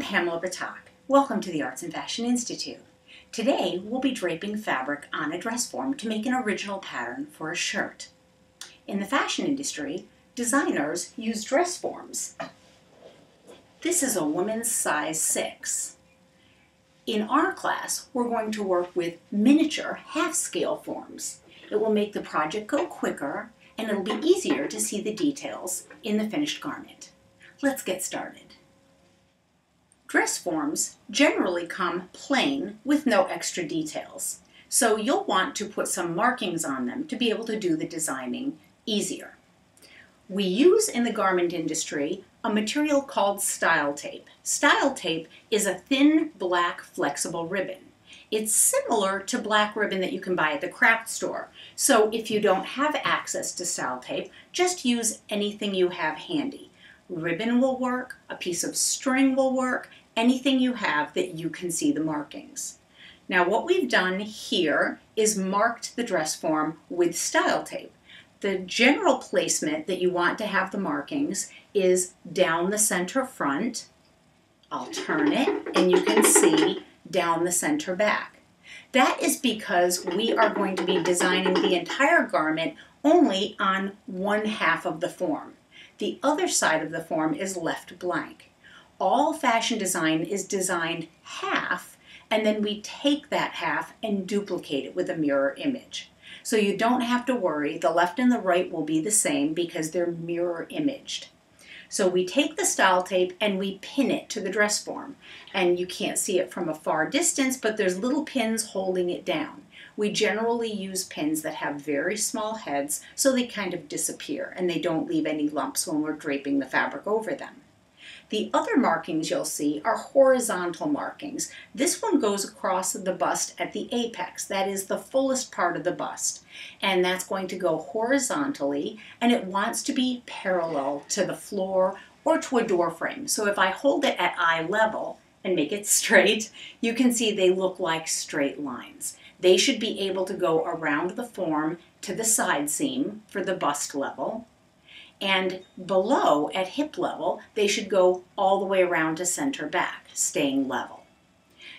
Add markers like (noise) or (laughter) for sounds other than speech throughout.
Pamela Ptak. Welcome to the Arts and Fashion Institute. Today we'll be draping fabric on a dress form to make an original pattern for a shirt. In the fashion industry, designers use dress forms. This is a woman's size 6. In our class, we're going to work with miniature half-scale forms. It will make the project go quicker and it'll be easier to see the details in the finished garment. Let's get started. Dress forms generally come plain with no extra details, so you'll want to put some markings on them to be able to do the designing easier. We use in the garment industry a material called style tape. Style tape is a thin black flexible ribbon. It's similar to black ribbon that you can buy at the craft store. So if you don't have access to style tape, just use anything you have handy. Ribbon will work, a piece of string will work, anything you have that you can see the markings. Now what we've done here is marked the dress form with style tape. The general placement that you want to have the markings is down the center front. I'll turn it and you can see down the center back. That is because we are going to be designing the entire garment only on one half of the form. The other side of the form is left blank all fashion design is designed half, and then we take that half and duplicate it with a mirror image. So you don't have to worry, the left and the right will be the same because they're mirror imaged. So we take the style tape and we pin it to the dress form. And you can't see it from a far distance, but there's little pins holding it down. We generally use pins that have very small heads so they kind of disappear and they don't leave any lumps when we're draping the fabric over them. The other markings you'll see are horizontal markings. This one goes across the bust at the apex, that is the fullest part of the bust. And that's going to go horizontally and it wants to be parallel to the floor or to a door frame. So if I hold it at eye level and make it (laughs) straight, you can see they look like straight lines. They should be able to go around the form to the side seam for the bust level and below at hip level, they should go all the way around to center back, staying level.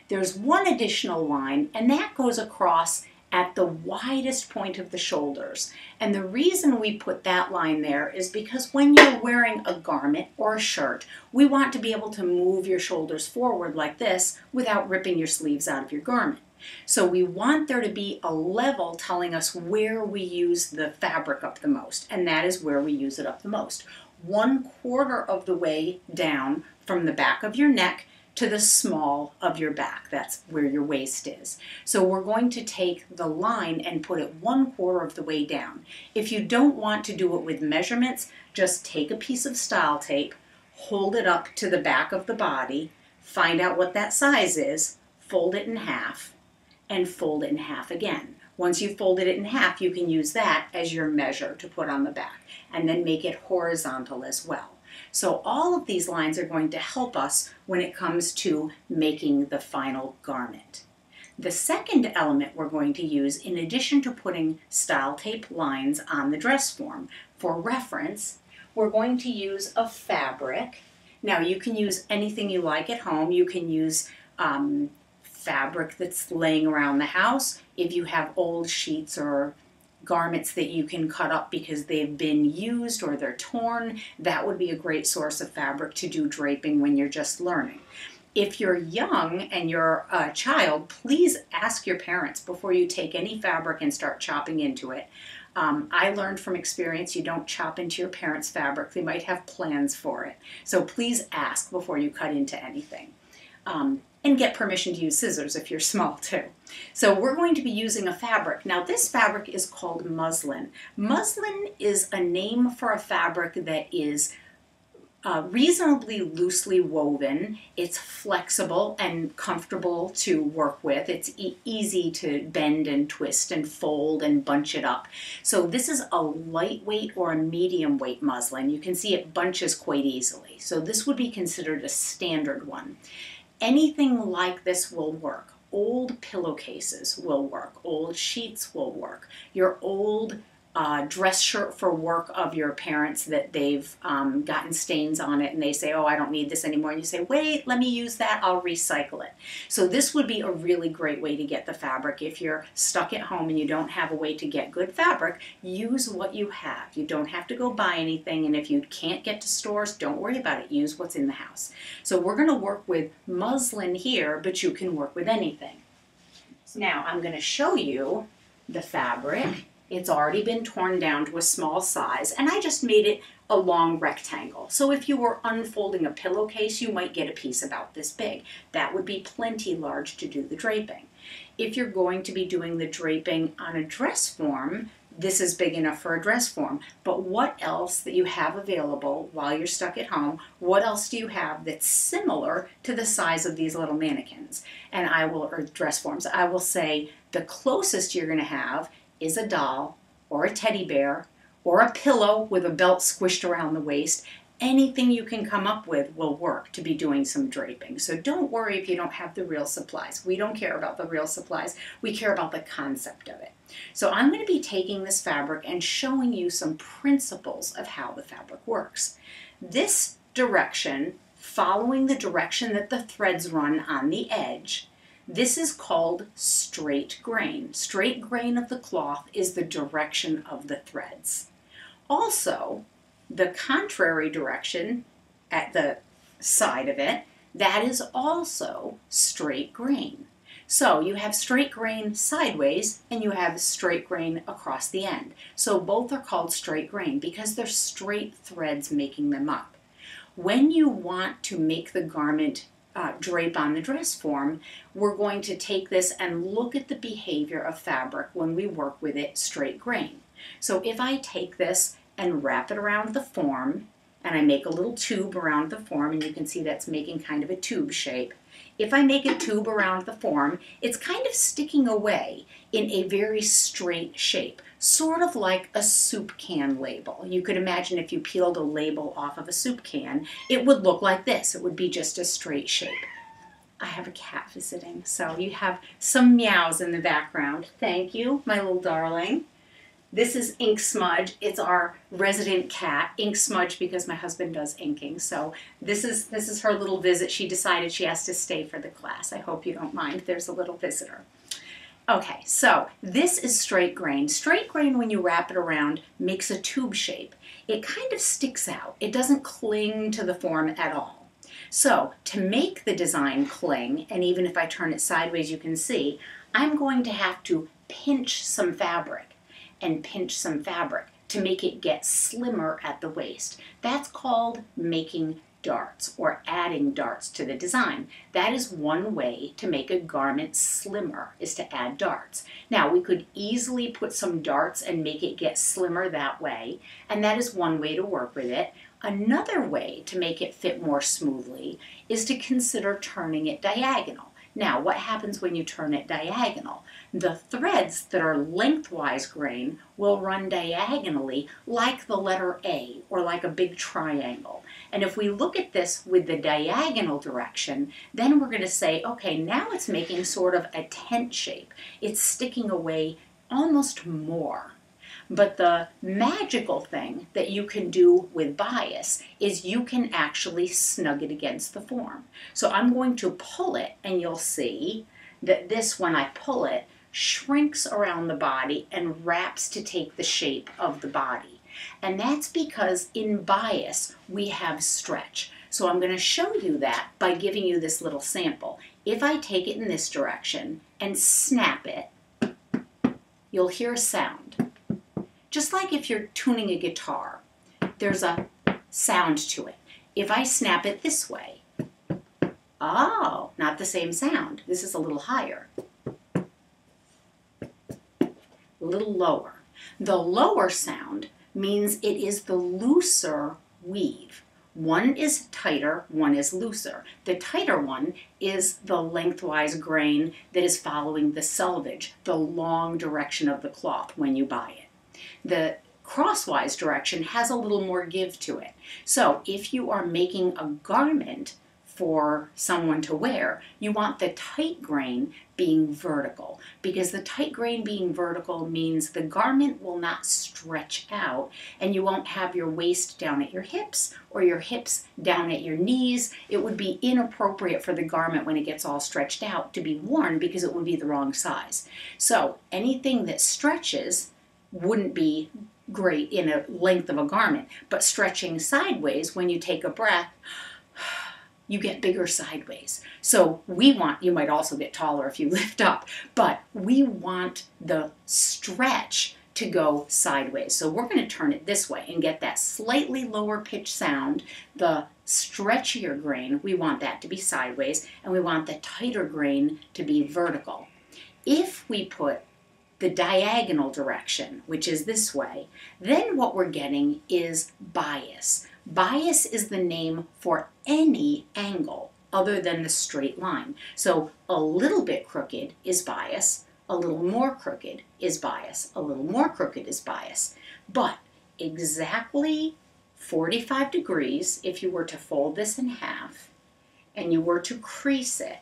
There's one additional line, and that goes across at the widest point of the shoulders. And the reason we put that line there is because when you're wearing a garment or a shirt, we want to be able to move your shoulders forward like this without ripping your sleeves out of your garment. So we want there to be a level telling us where we use the fabric up the most, and that is where we use it up the most. One quarter of the way down from the back of your neck to the small of your back. That's where your waist is. So we're going to take the line and put it one quarter of the way down. If you don't want to do it with measurements, just take a piece of style tape, hold it up to the back of the body, find out what that size is, fold it in half, and fold it in half again. Once you've folded it in half, you can use that as your measure to put on the back and then make it horizontal as well. So all of these lines are going to help us when it comes to making the final garment. The second element we're going to use, in addition to putting style tape lines on the dress form, for reference, we're going to use a fabric. Now you can use anything you like at home. You can use um, fabric that's laying around the house, if you have old sheets or garments that you can cut up because they've been used or they're torn, that would be a great source of fabric to do draping when you're just learning. If you're young and you're a child, please ask your parents before you take any fabric and start chopping into it. Um, I learned from experience you don't chop into your parents' fabric. They might have plans for it. So please ask before you cut into anything. Um, and get permission to use scissors if you're small too. So we're going to be using a fabric. Now this fabric is called muslin. Muslin is a name for a fabric that is uh, reasonably loosely woven. It's flexible and comfortable to work with. It's e easy to bend and twist and fold and bunch it up. So this is a lightweight or a medium weight muslin. You can see it bunches quite easily. So this would be considered a standard one. Anything like this will work. Old pillowcases will work. Old sheets will work. Your old a dress shirt for work of your parents that they've um, gotten stains on it and they say, oh, I don't need this anymore. And you say, wait, let me use that, I'll recycle it. So this would be a really great way to get the fabric. If you're stuck at home and you don't have a way to get good fabric, use what you have. You don't have to go buy anything. And if you can't get to stores, don't worry about it. Use what's in the house. So we're going to work with muslin here, but you can work with anything. Now I'm going to show you the fabric it's already been torn down to a small size and I just made it a long rectangle. So if you were unfolding a pillowcase, you might get a piece about this big. That would be plenty large to do the draping. If you're going to be doing the draping on a dress form, this is big enough for a dress form. But what else that you have available while you're stuck at home, what else do you have that's similar to the size of these little mannequins? And I will, or dress forms, I will say the closest you're gonna have is a doll or a teddy bear or a pillow with a belt squished around the waist. Anything you can come up with will work to be doing some draping. So don't worry if you don't have the real supplies. We don't care about the real supplies. We care about the concept of it. So I'm going to be taking this fabric and showing you some principles of how the fabric works. This direction, following the direction that the threads run on the edge, this is called straight grain. Straight grain of the cloth is the direction of the threads. Also, the contrary direction at the side of it, that is also straight grain. So you have straight grain sideways and you have straight grain across the end. So both are called straight grain because they're straight threads making them up. When you want to make the garment uh, drape on the dress form, we're going to take this and look at the behavior of fabric when we work with it straight grain. So if I take this and wrap it around the form, and I make a little tube around the form, and you can see that's making kind of a tube shape. If I make a tube around the form, it's kind of sticking away in a very straight shape, sort of like a soup can label. You could imagine if you peeled a label off of a soup can, it would look like this. It would be just a straight shape. I have a cat visiting, so you have some meows in the background. Thank you, my little darling. This is Ink Smudge. It's our resident cat, Ink Smudge, because my husband does inking. So this is this is her little visit. She decided she has to stay for the class. I hope you don't mind. There's a little visitor. Okay, so this is straight grain. Straight grain, when you wrap it around, makes a tube shape. It kind of sticks out. It doesn't cling to the form at all. So to make the design cling, and even if I turn it sideways, you can see, I'm going to have to pinch some fabric and pinch some fabric to make it get slimmer at the waist. That's called making darts or adding darts to the design. That is one way to make a garment slimmer is to add darts. Now we could easily put some darts and make it get slimmer that way and that is one way to work with it. Another way to make it fit more smoothly is to consider turning it diagonal. Now, what happens when you turn it diagonal? The threads that are lengthwise grain will run diagonally like the letter A or like a big triangle. And if we look at this with the diagonal direction, then we're going to say, okay, now it's making sort of a tent shape. It's sticking away almost more. But the magical thing that you can do with bias is you can actually snug it against the form. So I'm going to pull it and you'll see that this, when I pull it, shrinks around the body and wraps to take the shape of the body. And that's because in bias we have stretch. So I'm going to show you that by giving you this little sample. If I take it in this direction and snap it, you'll hear a sound. Just like if you're tuning a guitar, there's a sound to it. If I snap it this way, oh, not the same sound. This is a little higher, a little lower. The lower sound means it is the looser weave. One is tighter, one is looser. The tighter one is the lengthwise grain that is following the selvage, the long direction of the cloth when you buy it the crosswise direction has a little more give to it. So if you are making a garment for someone to wear. You want the tight grain being vertical because the tight grain being vertical means the garment will not stretch out and you won't have your waist down at your hips or your hips down at your knees. It would be inappropriate for the garment when it gets all stretched out to be worn because it would be the wrong size. So anything that stretches wouldn't be great in a length of a garment, but stretching sideways when you take a breath you get bigger sideways. So we want, you might also get taller if you (laughs) lift up, but we want the stretch to go sideways. So we're going to turn it this way and get that slightly lower pitch sound, the stretchier grain, we want that to be sideways, and we want the tighter grain to be vertical. If we put the diagonal direction, which is this way, then what we're getting is bias. Bias is the name for any angle other than the straight line. So a little bit crooked is bias, a little more crooked is bias, a little more crooked is bias. But exactly 45 degrees, if you were to fold this in half and you were to crease it,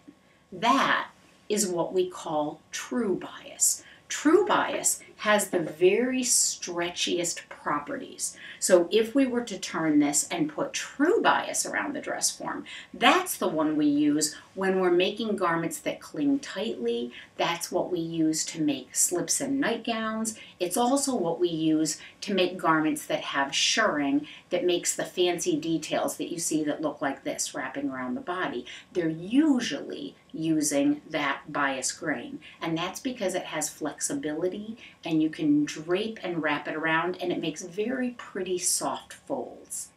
that is what we call true bias. True bias has the very stretchiest properties. So if we were to turn this and put true bias around the dress form, that's the one we use when we're making garments that cling tightly. That's what we use to make slips and nightgowns. It's also what we use to make garments that have shirring that makes the fancy details that you see that look like this wrapping around the body. They're usually using that bias grain and that's because it has flexibility and you can drape and wrap it around and it makes very pretty soft folds.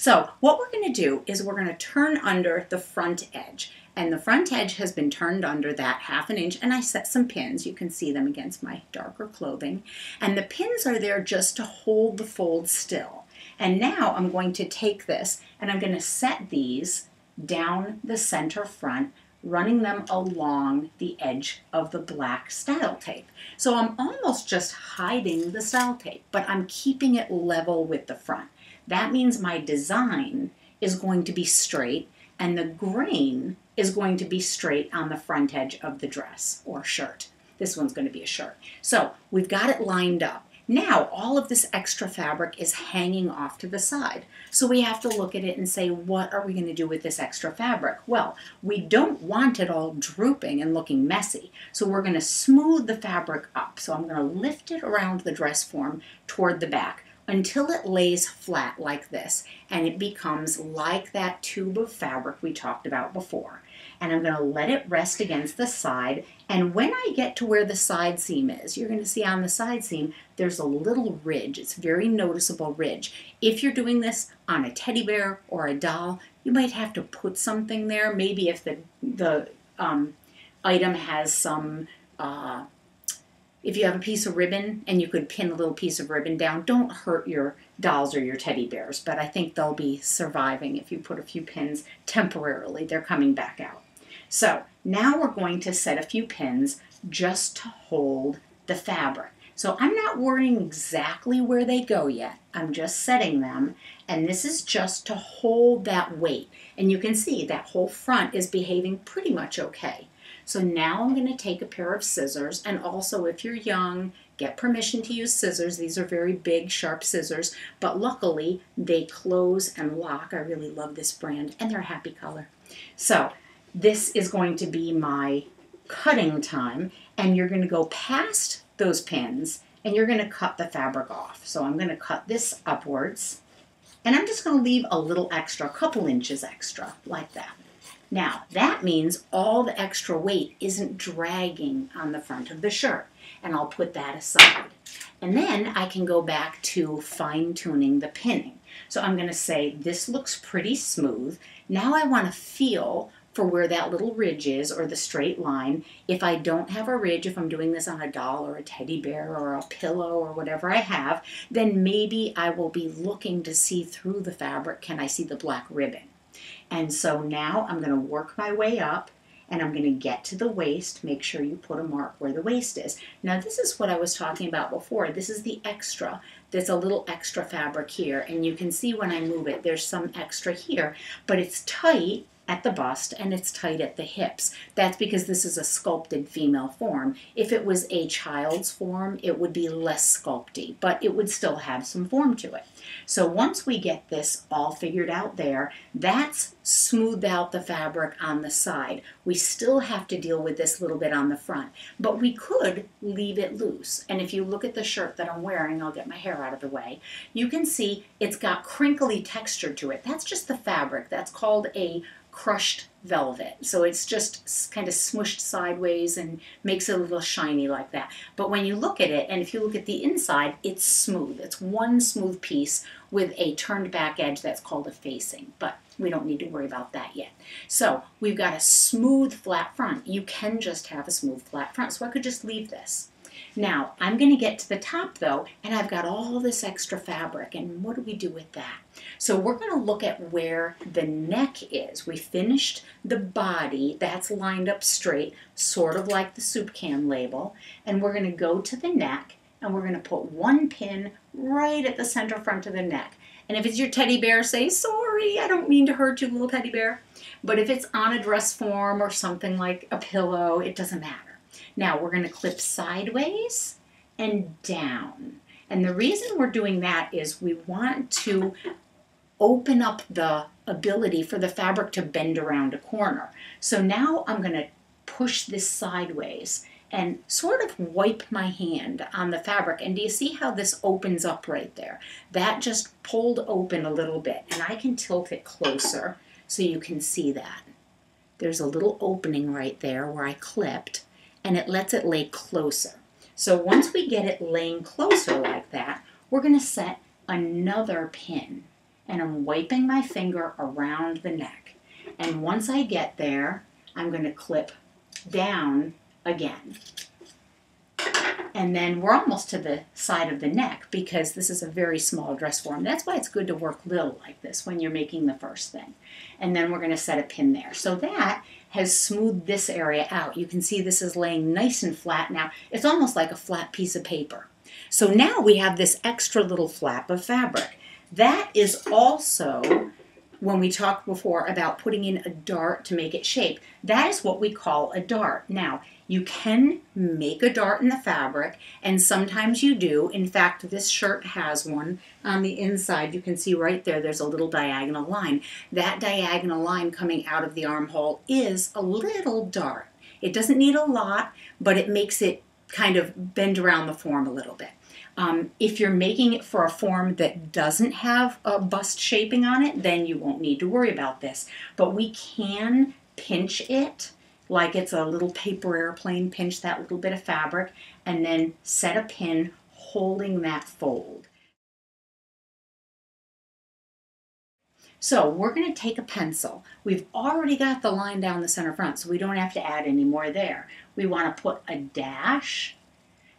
So what we're going to do is we're going to turn under the front edge and the front edge has been turned under that half an inch and I set some pins. You can see them against my darker clothing and the pins are there just to hold the fold still. And now I'm going to take this and I'm going to set these down the center front running them along the edge of the black style tape. So I'm almost just hiding the style tape, but I'm keeping it level with the front. That means my design is going to be straight and the grain is going to be straight on the front edge of the dress or shirt. This one's going to be a shirt. So we've got it lined up. Now all of this extra fabric is hanging off to the side. So we have to look at it and say, what are we going to do with this extra fabric? Well, we don't want it all drooping and looking messy. So we're going to smooth the fabric up. So I'm going to lift it around the dress form toward the back until it lays flat like this and it becomes like that tube of fabric we talked about before and I'm going to let it rest against the side. And when I get to where the side seam is, you're going to see on the side seam, there's a little ridge. It's very noticeable ridge. If you're doing this on a teddy bear or a doll, you might have to put something there. Maybe if the, the um, item has some, uh, if you have a piece of ribbon and you could pin a little piece of ribbon down, don't hurt your dolls or your teddy bears, but I think they'll be surviving if you put a few pins temporarily. They're coming back out. So now we're going to set a few pins just to hold the fabric. So I'm not worrying exactly where they go yet. I'm just setting them and this is just to hold that weight. And you can see that whole front is behaving pretty much okay. So now I'm going to take a pair of scissors and also if you're young, get permission to use scissors. These are very big, sharp scissors, but luckily they close and lock. I really love this brand and they're a happy color. So this is going to be my cutting time and you're going to go past those pins and you're going to cut the fabric off. So I'm going to cut this upwards and I'm just going to leave a little extra, a couple inches extra like that. Now that means all the extra weight isn't dragging on the front of the shirt and I'll put that aside. And then I can go back to fine tuning the pinning. So I'm going to say this looks pretty smooth. Now I want to feel for where that little ridge is or the straight line. If I don't have a ridge, if I'm doing this on a doll or a teddy bear or a pillow or whatever I have, then maybe I will be looking to see through the fabric. Can I see the black ribbon? And so now I'm going to work my way up and I'm going to get to the waist. Make sure you put a mark where the waist is. Now this is what I was talking about before. This is the extra. There's a little extra fabric here and you can see when I move it there's some extra here, but it's tight at the bust and it's tight at the hips. That's because this is a sculpted female form. If it was a child's form, it would be less sculpty, but it would still have some form to it. So once we get this all figured out there, that's smoothed out the fabric on the side. We still have to deal with this little bit on the front, but we could leave it loose. And if you look at the shirt that I'm wearing, I'll get my hair out of the way, you can see it's got crinkly texture to it. That's just the fabric. That's called a crushed velvet. So it's just kind of smushed sideways and makes it a little shiny like that. But when you look at it, and if you look at the inside, it's smooth. It's one smooth piece with a turned back edge that's called a facing. But we don't need to worry about that yet. So we've got a smooth flat front. You can just have a smooth flat front. So I could just leave this. Now, I'm going to get to the top though, and I've got all this extra fabric, and what do we do with that? So we're going to look at where the neck is. We finished the body, that's lined up straight, sort of like the soup can label, and we're going to go to the neck, and we're going to put one pin right at the center front of the neck. And if it's your teddy bear, say, sorry, I don't mean to hurt you, little teddy bear. But if it's on a dress form or something like a pillow, it doesn't matter. Now we're going to clip sideways and down. And the reason we're doing that is we want to open up the ability for the fabric to bend around a corner. So now I'm going to push this sideways and sort of wipe my hand on the fabric. And do you see how this opens up right there? That just pulled open a little bit. And I can tilt it closer so you can see that. There's a little opening right there where I clipped and it lets it lay closer. So once we get it laying closer like that, we're going to set another pin. And I'm wiping my finger around the neck. And once I get there, I'm going to clip down again. And then we're almost to the side of the neck because this is a very small dress form. That's why it's good to work little like this when you're making the first thing. And then we're going to set a pin there. So that has smoothed this area out. You can see this is laying nice and flat now. It's almost like a flat piece of paper. So now we have this extra little flap of fabric. That is also when we talked before about putting in a dart to make it shape. That is what we call a dart. Now, you can make a dart in the fabric, and sometimes you do. In fact, this shirt has one on the inside. You can see right there, there's a little diagonal line. That diagonal line coming out of the armhole is a little dart. It doesn't need a lot, but it makes it kind of bend around the form a little bit. Um, if you're making it for a form that doesn't have a bust shaping on it, then you won't need to worry about this. But we can pinch it like it's a little paper airplane, pinch that little bit of fabric, and then set a pin holding that fold. So we're going to take a pencil. We've already got the line down the center front, so we don't have to add any more there. We want to put a dash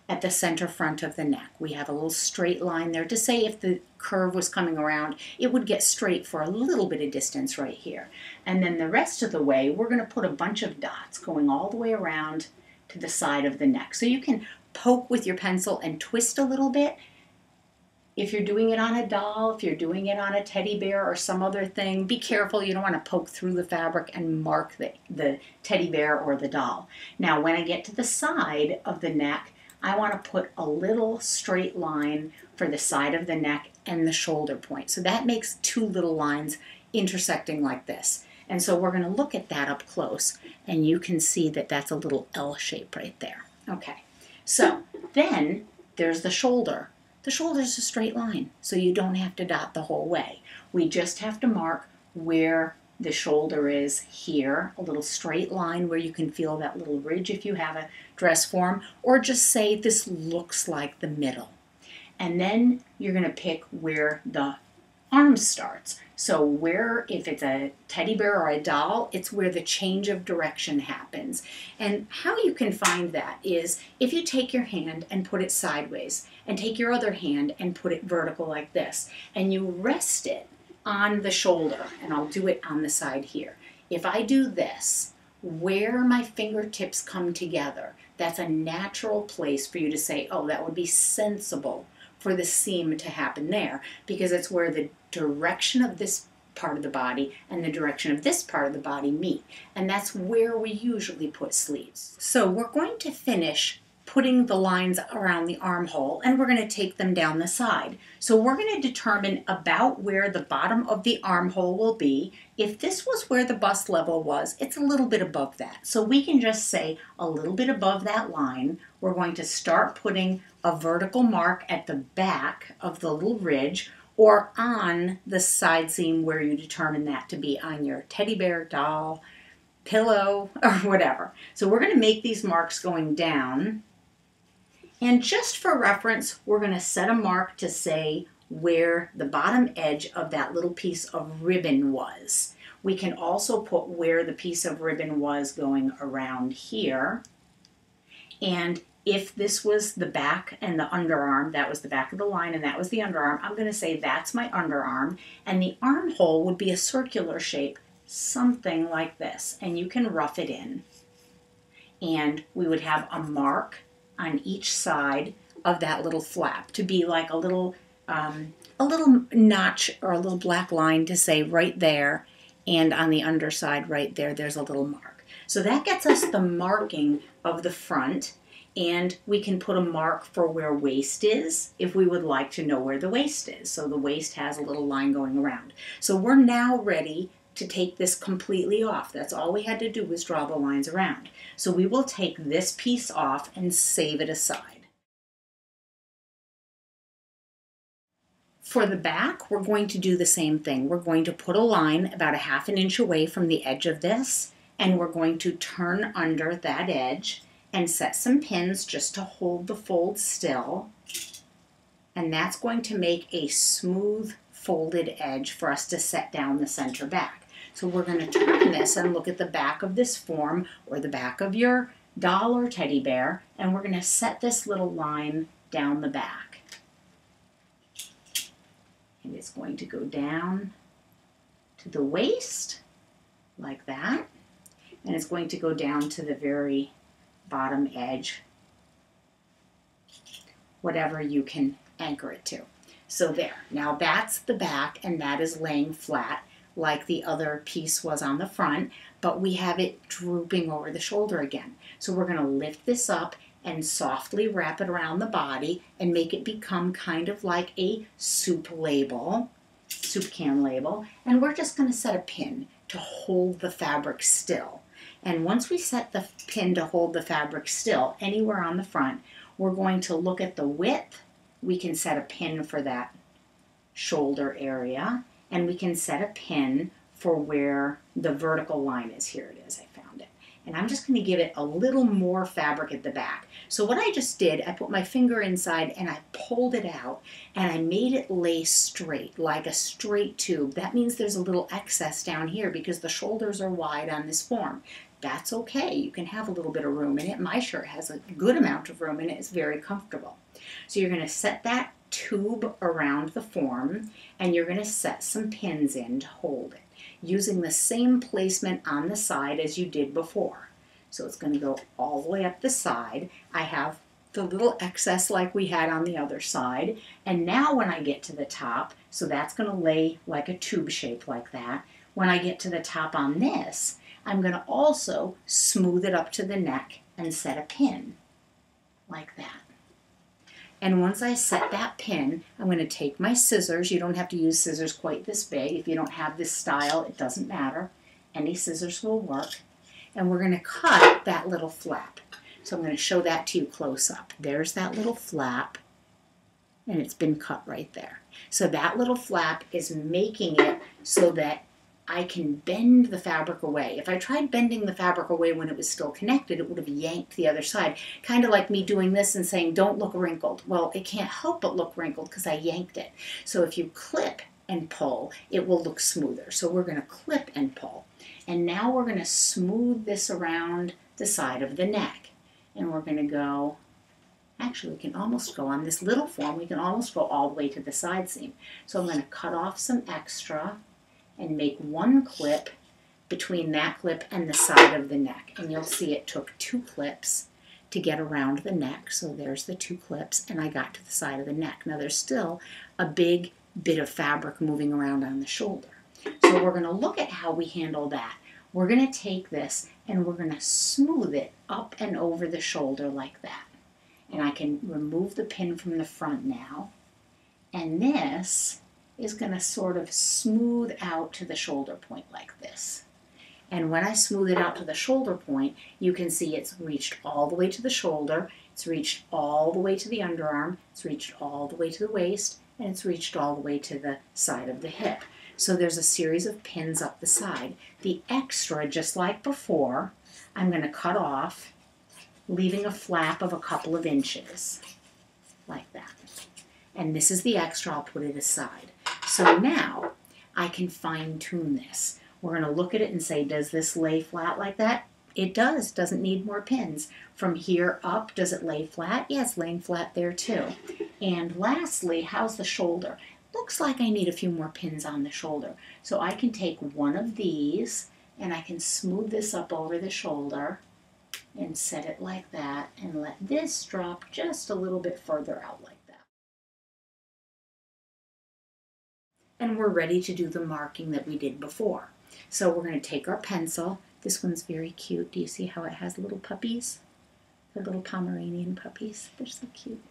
at the center front of the neck. We have a little straight line there to say if the curve was coming around, it would get straight for a little bit of distance right here. And then the rest of the way, we're going to put a bunch of dots going all the way around to the side of the neck. So you can poke with your pencil and twist a little bit. If you're doing it on a doll, if you're doing it on a teddy bear or some other thing, be careful. You don't want to poke through the fabric and mark the, the teddy bear or the doll. Now, when I get to the side of the neck, I want to put a little straight line for the side of the neck and the shoulder point. So that makes two little lines intersecting like this. And so we're going to look at that up close and you can see that that's a little L shape right there. Okay, so then there's the shoulder. The shoulder is a straight line, so you don't have to dot the whole way. We just have to mark where the shoulder is here, a little straight line where you can feel that little ridge if you have a dress form, or just say this looks like the middle. And then you're going to pick where the arm starts. So where, if it's a teddy bear or a doll, it's where the change of direction happens. And how you can find that is if you take your hand and put it sideways, and take your other hand and put it vertical like this, and you rest it on the shoulder, and I'll do it on the side here. If I do this, where my fingertips come together. That's a natural place for you to say, oh, that would be sensible for the seam to happen there because it's where the direction of this part of the body and the direction of this part of the body meet. And that's where we usually put sleeves. So we're going to finish putting the lines around the armhole and we're going to take them down the side. So we're going to determine about where the bottom of the armhole will be. If this was where the bust level was, it's a little bit above that. So we can just say a little bit above that line. We're going to start putting a vertical mark at the back of the little ridge or on the side seam where you determine that to be on your teddy bear, doll, pillow, (laughs) or whatever. So we're going to make these marks going down and just for reference, we're going to set a mark to say where the bottom edge of that little piece of ribbon was. We can also put where the piece of ribbon was going around here. And if this was the back and the underarm, that was the back of the line and that was the underarm, I'm going to say that's my underarm. And the armhole would be a circular shape, something like this. And you can rough it in. And we would have a mark on each side of that little flap to be like a little um, a little notch or a little black line to say right there and on the underside right there there's a little mark. So that gets us the marking of the front and we can put a mark for where waist is if we would like to know where the waist is. So the waist has a little line going around. So we're now ready to take this completely off. That's all we had to do was draw the lines around. So we will take this piece off and save it aside. For the back, we're going to do the same thing. We're going to put a line about a half an inch away from the edge of this, and we're going to turn under that edge and set some pins just to hold the fold still. And that's going to make a smooth folded edge for us to set down the center back. So we're going to turn this and look at the back of this form or the back of your doll or teddy bear and we're going to set this little line down the back. And it's going to go down to the waist like that and it's going to go down to the very bottom edge whatever you can anchor it to. So there, now that's the back and that is laying flat like the other piece was on the front, but we have it drooping over the shoulder again. So we're going to lift this up and softly wrap it around the body and make it become kind of like a soup label, soup can label. And we're just going to set a pin to hold the fabric still. And once we set the pin to hold the fabric still anywhere on the front, we're going to look at the width. We can set a pin for that shoulder area and we can set a pin for where the vertical line is. Here it is, I found it. And I'm just going to give it a little more fabric at the back. So what I just did, I put my finger inside and I pulled it out and I made it lay straight, like a straight tube. That means there's a little excess down here because the shoulders are wide on this form. That's okay. You can have a little bit of room in it. My shirt has a good amount of room in it. It's very comfortable. So you're going to set that tube around the form and you're going to set some pins in to hold it using the same placement on the side as you did before. So it's going to go all the way up the side. I have the little excess like we had on the other side. And now when I get to the top, so that's going to lay like a tube shape like that. When I get to the top on this, I'm going to also smooth it up to the neck and set a pin like that. And once I set that pin, I'm going to take my scissors. You don't have to use scissors quite this big. If you don't have this style, it doesn't matter. Any scissors will work. And we're going to cut that little flap. So I'm going to show that to you close up. There's that little flap, and it's been cut right there. So that little flap is making it so that I can bend the fabric away. If I tried bending the fabric away when it was still connected, it would have yanked the other side. Kind of like me doing this and saying, don't look wrinkled. Well, it can't help but look wrinkled because I yanked it. So if you clip and pull, it will look smoother. So we're going to clip and pull. And now we're going to smooth this around the side of the neck. And we're going to go, actually we can almost go on this little form, we can almost go all the way to the side seam. So I'm going to cut off some extra and make one clip between that clip and the side of the neck. And you'll see it took two clips to get around the neck. So there's the two clips and I got to the side of the neck. Now there's still a big bit of fabric moving around on the shoulder. So we're going to look at how we handle that. We're going to take this and we're going to smooth it up and over the shoulder like that. And I can remove the pin from the front now. And this is going to sort of smooth out to the shoulder point like this. And when I smooth it out to the shoulder point, you can see it's reached all the way to the shoulder, it's reached all the way to the underarm, it's reached all the way to the waist, and it's reached all the way to the side of the hip. So there's a series of pins up the side. The extra, just like before, I'm going to cut off, leaving a flap of a couple of inches, like that. And this is the extra, I'll put it aside. So now I can fine tune this. We're going to look at it and say, does this lay flat like that? It does, doesn't need more pins. From here up, does it lay flat? Yes, laying flat there too. And lastly, how's the shoulder? Looks like I need a few more pins on the shoulder. So I can take one of these and I can smooth this up over the shoulder and set it like that and let this drop just a little bit further out like And we're ready to do the marking that we did before. So we're going to take our pencil. This one's very cute. Do you see how it has little puppies? The little Pomeranian puppies. They're so cute.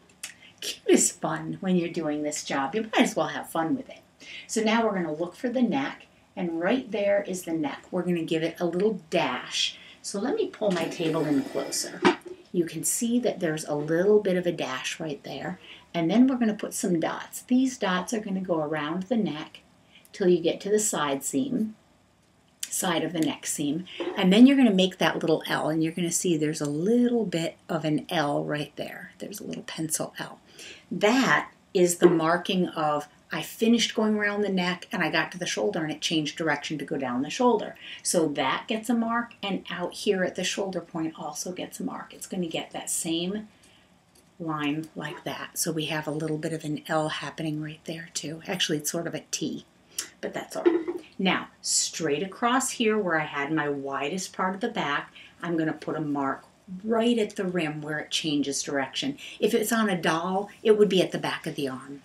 Cute is fun when you're doing this job. You might as well have fun with it. So now we're going to look for the neck. And right there is the neck. We're going to give it a little dash. So let me pull my table in closer. You can see that there's a little bit of a dash right there. And then we're going to put some dots. These dots are going to go around the neck till you get to the side seam side of the neck seam. And then you're going to make that little L, and you're going to see there's a little bit of an L right there. There's a little pencil L. That is the marking of I finished going around the neck and I got to the shoulder and it changed direction to go down the shoulder. So that gets a mark, and out here at the shoulder point also gets a mark. It's going to get that same line like that. So we have a little bit of an L happening right there too. Actually, it's sort of a T, but that's all right. Now, straight across here where I had my widest part of the back, I'm going to put a mark right at the rim where it changes direction. If it's on a doll, it would be at the back of the arm.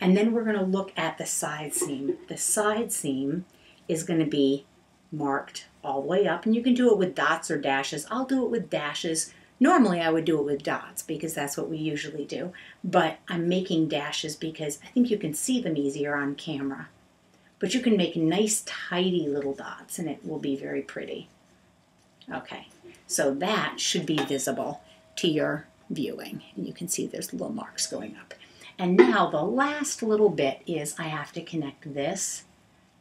And then we're going to look at the side seam. The side seam is going to be marked all the way up, and you can do it with dots or dashes. I'll do it with dashes. Normally, I would do it with dots because that's what we usually do, but I'm making dashes because I think you can see them easier on camera. But you can make nice tidy little dots and it will be very pretty. Okay, so that should be visible to your viewing. And you can see there's little marks going up. And now the last little bit is I have to connect this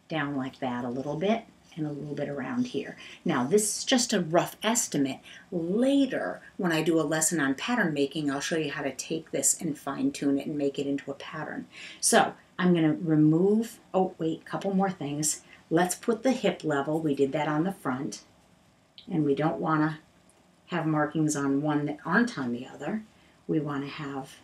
down like that a little bit and a little bit around here. Now this is just a rough estimate. Later, when I do a lesson on pattern making, I'll show you how to take this and fine tune it and make it into a pattern. So I'm going to remove, oh wait, a couple more things. Let's put the hip level, we did that on the front, and we don't want to have markings on one that aren't on the other. We want to have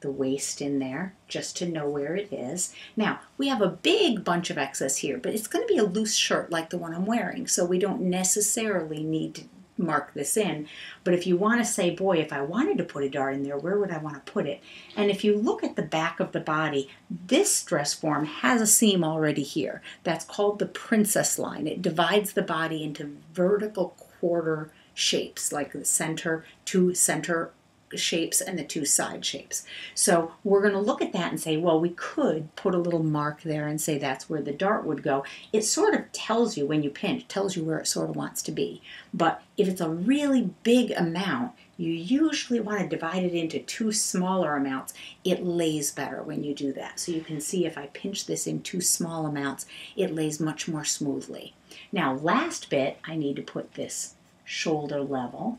the waist in there just to know where it is. Now, we have a big bunch of excess here, but it's going to be a loose shirt like the one I'm wearing, so we don't necessarily need to mark this in. But if you want to say, boy, if I wanted to put a dart in there, where would I want to put it? And if you look at the back of the body, this dress form has a seam already here. That's called the princess line. It divides the body into vertical quarter shapes, like the center, to center shapes and the two side shapes. So we're going to look at that and say, well, we could put a little mark there and say that's where the dart would go. It sort of tells you when you pinch, tells you where it sort of wants to be. But if it's a really big amount, you usually want to divide it into two smaller amounts. It lays better when you do that. So you can see if I pinch this in two small amounts, it lays much more smoothly. Now, last bit, I need to put this shoulder level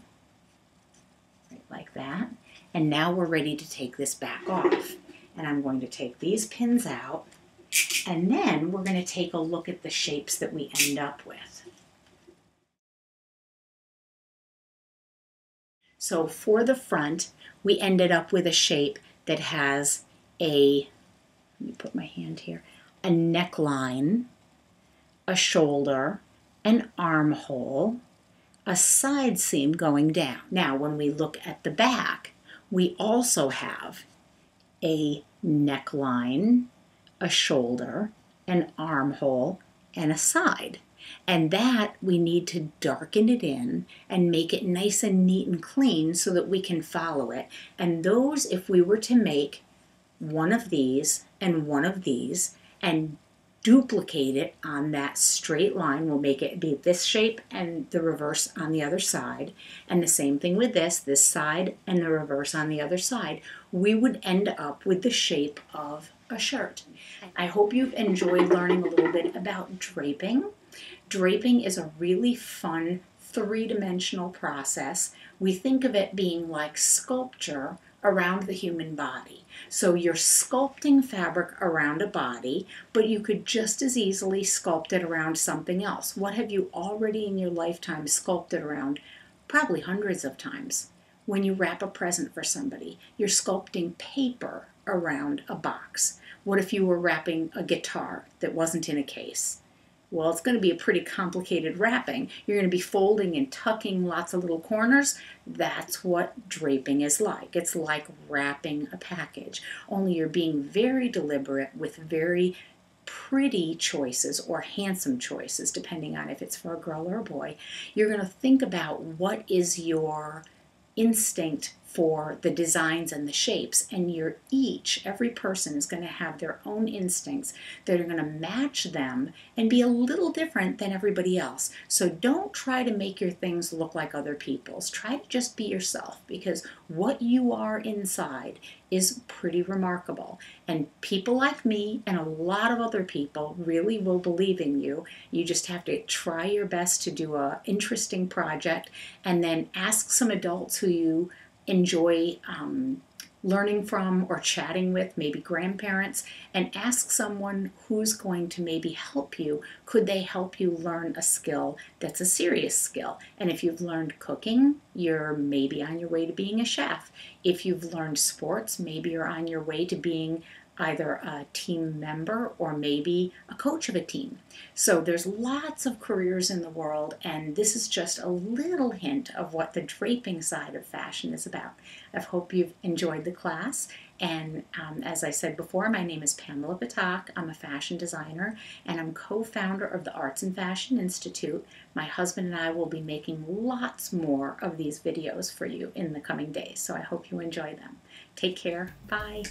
like that. And now we're ready to take this back off. And I'm going to take these pins out and then we're going to take a look at the shapes that we end up with. So for the front, we ended up with a shape that has a, let me put my hand here, a neckline, a shoulder, an armhole, a side seam going down. Now, when we look at the back, we also have a neckline, a shoulder, an armhole, and a side. And that we need to darken it in and make it nice and neat and clean so that we can follow it. And those, if we were to make one of these and one of these and duplicate it on that straight line. We'll make it be this shape and the reverse on the other side. And the same thing with this, this side and the reverse on the other side. We would end up with the shape of a shirt. I hope you've enjoyed learning a little bit about draping. Draping is a really fun three-dimensional process. We think of it being like sculpture around the human body. So you're sculpting fabric around a body, but you could just as easily sculpt it around something else. What have you already in your lifetime sculpted around? Probably hundreds of times. When you wrap a present for somebody, you're sculpting paper around a box. What if you were wrapping a guitar that wasn't in a case? Well, it's going to be a pretty complicated wrapping. You're going to be folding and tucking lots of little corners. That's what draping is like. It's like wrapping a package, only you're being very deliberate with very pretty choices or handsome choices, depending on if it's for a girl or a boy. You're going to think about what is your instinct for the designs and the shapes and you're each every person is going to have their own instincts that are going to match them and be a little different than everybody else. So don't try to make your things look like other people's. Try to just be yourself because what you are inside is pretty remarkable. And people like me and a lot of other people really will believe in you. You just have to try your best to do a interesting project and then ask some adults who you enjoy um, learning from or chatting with, maybe grandparents, and ask someone who's going to maybe help you. Could they help you learn a skill that's a serious skill? And if you've learned cooking, you're maybe on your way to being a chef. If you've learned sports, maybe you're on your way to being either a team member or maybe a coach of a team. So there's lots of careers in the world, and this is just a little hint of what the draping side of fashion is about. I hope you've enjoyed the class. And um, as I said before, my name is Pamela Ptak. I'm a fashion designer and I'm co founder of the Arts and Fashion Institute. My husband and I will be making lots more of these videos for you in the coming days, so I hope you enjoy them. Take care. Bye.